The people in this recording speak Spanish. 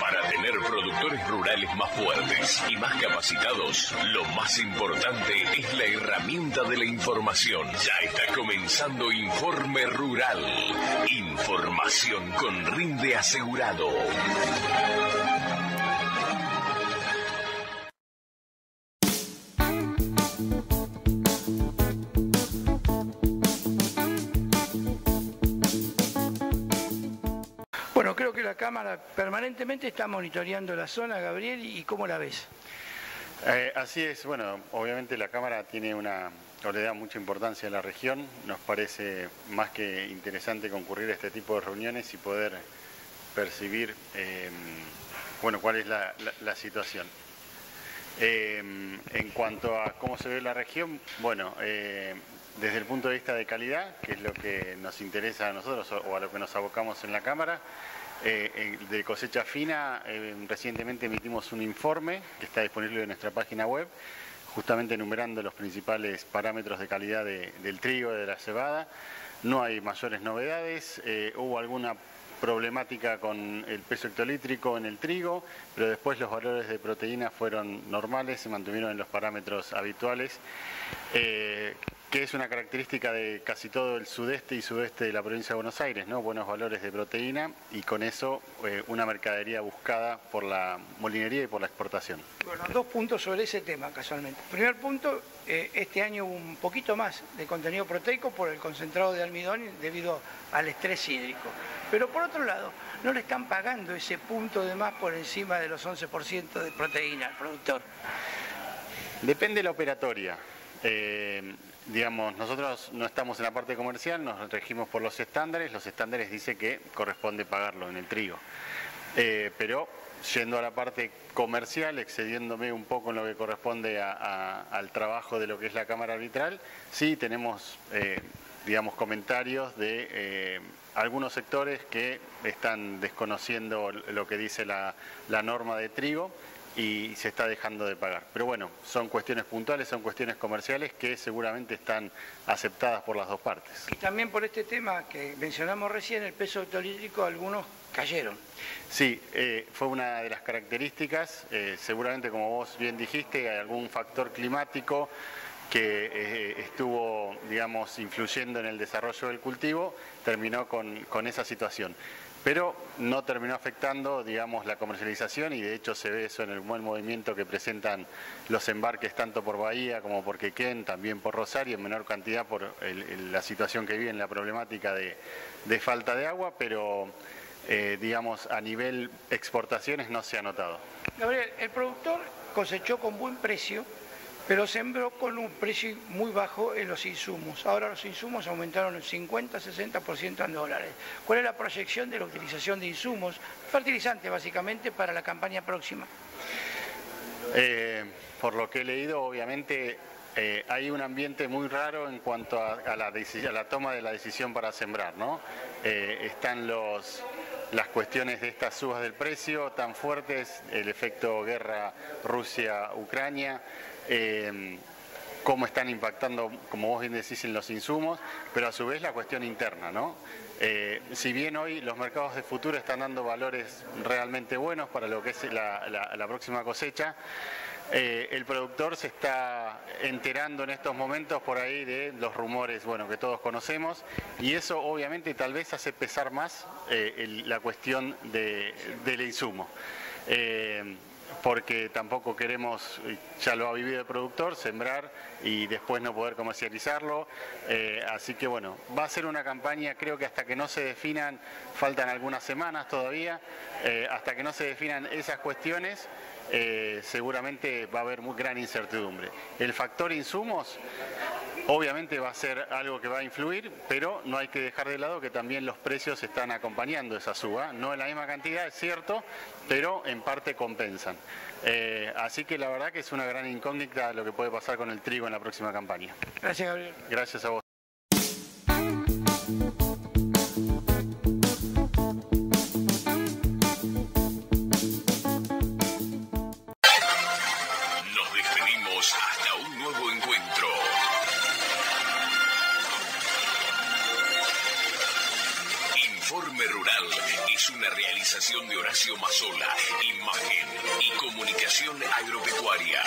Para tener productores rurales más fuertes y más capacitados, lo más importante es la herramienta de la información. Ya está comenzando Informe Rural. Información con rinde asegurado. La Cámara permanentemente está monitoreando la zona, Gabriel, ¿y cómo la ves? Eh, así es, bueno, obviamente la Cámara tiene una, o le da mucha importancia a la región, nos parece más que interesante concurrir a este tipo de reuniones y poder percibir, eh, bueno, cuál es la, situación. Eh, en cuanto a cómo se ve la región, bueno, eh, desde el punto de vista de calidad, que es lo que nos interesa a nosotros o a lo que nos abocamos en la Cámara, eh, en- de cosecha fina, eh, recientemente emitimos un informe que está disponible en nuestra página web, justamente enumerando los principales parámetros de calidad de- del trigo y de la cebada. No hay mayores novedades, eh, hubo alguna problemática con el peso hectolítrico en el trigo, pero después los valores de proteína fueron normales, se mantuvieron en los parámetros habituales, eh, que es una característica de casi todo el sudeste y sudeste de la provincia de Buenos Aires, ¿no? Buenos valores de proteína y con eso eh, una mercadería buscada por la molinería y por la exportación. Bueno, dos puntos sobre ese tema, casualmente. Primer punto, eh, este año hubo un poquito más de contenido proteico por el concentrado de almidón debido al estrés hídrico. Pero por otro lado, no le están pagando ese punto de más por encima de los 11% de proteína al productor. Depende de la operatoria. Eh, digamos, nosotros no estamos en la parte comercial, nos regimos por los estándares. Los estándares dicen que corresponde pagarlo en el trigo. Eh, pero yendo a la parte comercial, excediéndome un poco en lo que corresponde a- al trabajo de lo que es la Cámara Arbitral, sí tenemos, eh, digamos, comentarios de eh, algunos sectores que están desconociendo lo que dice la, la norma de trigo y se está dejando de pagar. Pero bueno, son cuestiones puntuales, son cuestiones comerciales que seguramente están aceptadas por las dos partes. Y también por este tema que mencionamos recién, el peso hectolítrico, algunos cayeron. Sí, eh, fue una de las características. eh, seguramente, como vos bien dijiste, hay algún factor climático que eh, estuvo, digamos, influyendo en el desarrollo del cultivo, terminó con, con esa situación. Pero no terminó afectando, digamos, la comercialización y de hecho se ve eso en el buen movimiento que presentan los embarques tanto por Bahía como por Quequén, también por Rosario, en menor cantidad por la situación que viven, la problemática de, de falta de agua, pero eh, digamos, a nivel exportaciones no se ha notado. Gabriel, el productor cosechó con buen precio, pero sembró con un precio muy bajo en los insumos. Ahora los insumos aumentaron el 50-60% en dólares. ¿Cuál es la proyección de la utilización de insumos, fertilizantes básicamente, para la campaña próxima? Eh, por lo que he leído, obviamente eh, hay un ambiente muy raro en cuanto a, a la, a la toma de la decisión para sembrar, ¿no? Eh, están los, las cuestiones de estas subas del precio tan fuertes, el efecto guerra Rusia-Ucrania, eh, cómo están impactando, como vos bien decís, en los insumos, pero a su vez la cuestión interna, ¿no? Eh, si bien hoy los mercados de futuro están dando valores realmente buenos para lo que es la, próxima cosecha, eh, el productor se está enterando en estos momentos por ahí de los rumores, bueno, que todos conocemos, y eso obviamente tal vez hace pesar más eh, la cuestión de- del insumo. Porque tampoco queremos, ya lo ha vivido el productor, sembrar y después no poder comercializarlo. Eh, así que bueno, va a ser una campaña, creo que hasta que no se definan, faltan algunas semanas todavía, eh, hasta que no se definan esas cuestiones, eh, seguramente va a haber muy gran incertidumbre. El factor insumos, obviamente va a ser algo que va a influir, pero no hay que dejar de lado que también los precios están acompañando esa suba. No en la misma cantidad, es cierto, pero en parte compensan. Eh, así que la verdad que es una gran incógnita lo que puede pasar con el trigo en la próxima campaña. Gracias, Gabriel. Gracias a vos. Informe Rural es una realización de Horacio Mazola, imagen y comunicación agropecuaria.